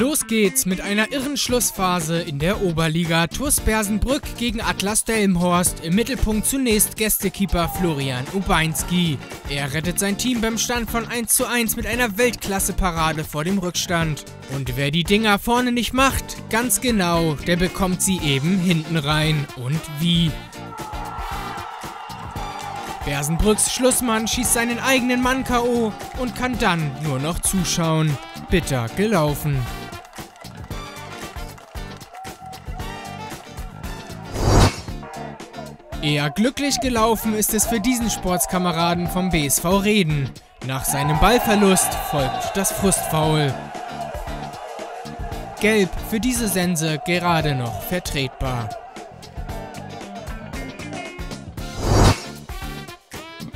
Los geht's mit einer irren Schlussphase in der Oberliga. TuS Bersenbrück gegen Atlas Delmenhorst. Im Mittelpunkt zunächst Gästekeeper Florian Ubeinski. Er rettet sein Team beim Stand von 1 zu 1 mit einer Weltklasse-Parade vor dem Rückstand. Und wer die Dinger vorne nicht macht, ganz genau, der bekommt sie eben hinten rein. Und wie? Bersenbrücks Schlussmann schießt seinen eigenen Mann K.O. und kann dann nur noch zuschauen. Bitter gelaufen. Eher glücklich gelaufen ist es für diesen Sportskameraden vom BSV Reden. Nach seinem Ballverlust folgt das Frustfaul. Gelb für diese Sense gerade noch vertretbar.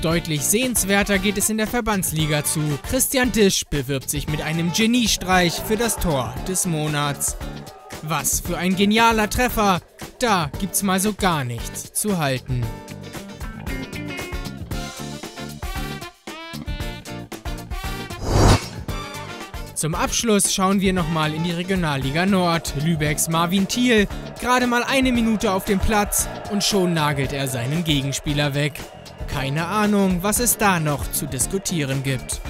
Deutlich sehenswerter geht es in der Verbandsliga zu. Christian Disch bewirbt sich mit einem Geniestreich für das Tor des Monats. Was für ein genialer Treffer! Da gibt's mal so gar nichts zu halten. Zum Abschluss schauen wir nochmal in die Regionalliga Nord. Lübecks Marvin Thiel, gerade mal eine Minute auf dem Platz und schon nagelt er seinen Gegenspieler weg. Keine Ahnung, was es da noch zu diskutieren gibt.